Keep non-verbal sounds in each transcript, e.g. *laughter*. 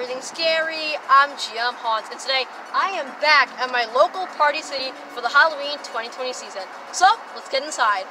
everything scary. I'm GM Haunts, and today I am back at my local party city for the Halloween 2020 season. So, let's get inside.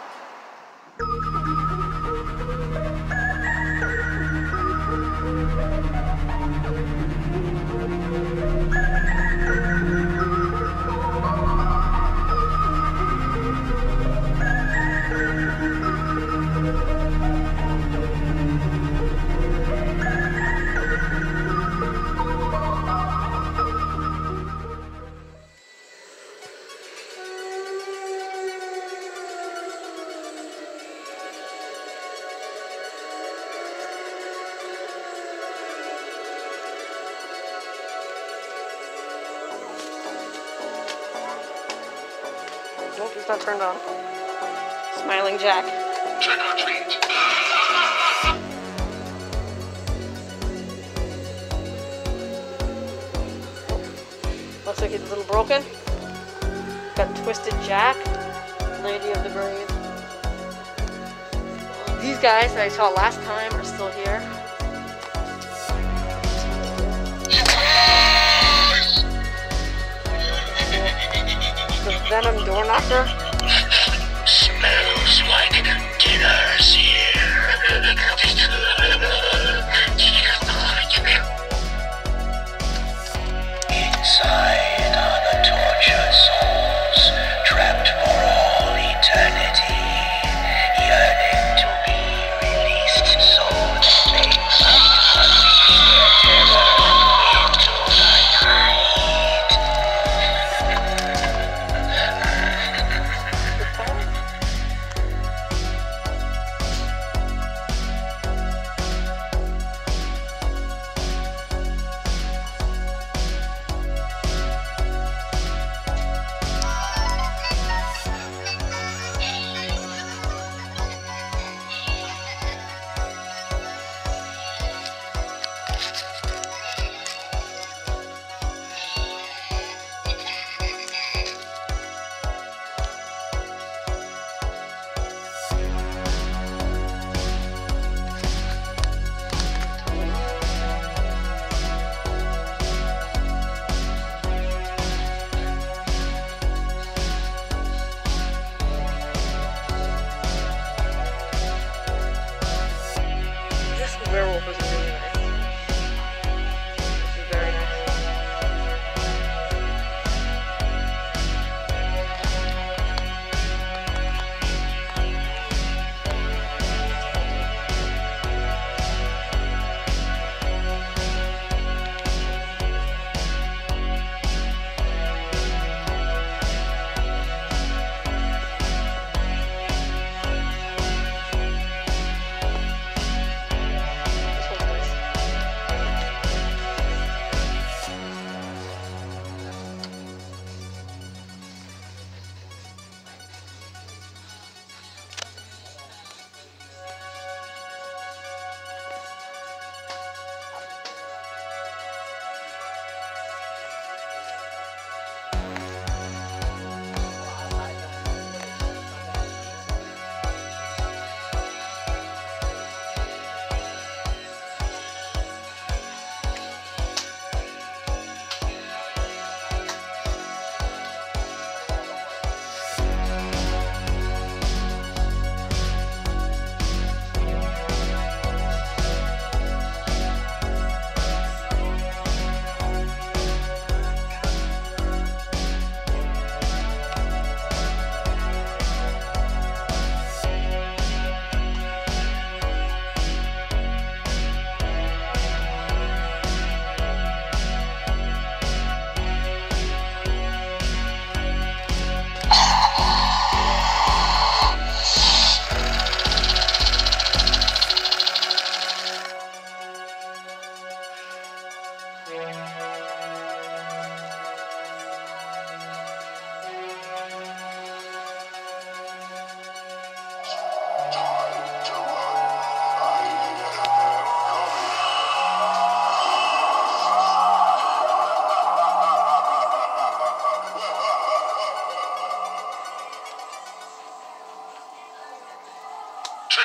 Nope, it's not turned on. Smiling Jack. Trick or treat. Looks like he's a little broken. Got Twisted Jack, Lady of the Grave. These guys that I saw last time are still here. Venom Door Knocker. Smells like dinner's here. *laughs* Inside werewolf is a.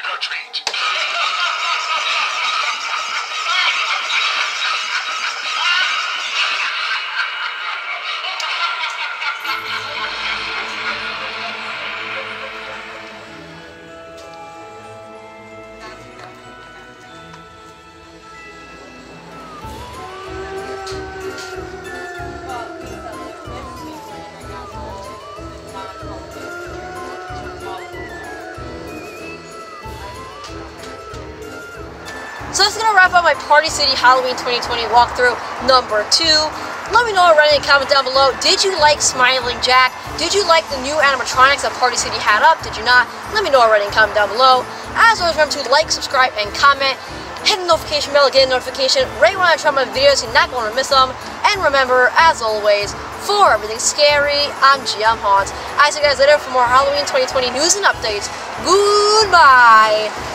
trick or treat. Gonna wrap up my Party City Halloween 2020 walkthrough number two. Let me know in the comment down below. Did you like Smiling Jack? Did you like the new animatronics that Party City had up? Did you not? Let me know in the comment down below. As always, remember to like, subscribe, and comment. Hit the notification bell to get a notification right when I try my videos. You're not going to miss them. And remember, as always, for everything scary, I'm GM Haunt. I see you guys later for more Halloween 2020 news and updates. Goodbye!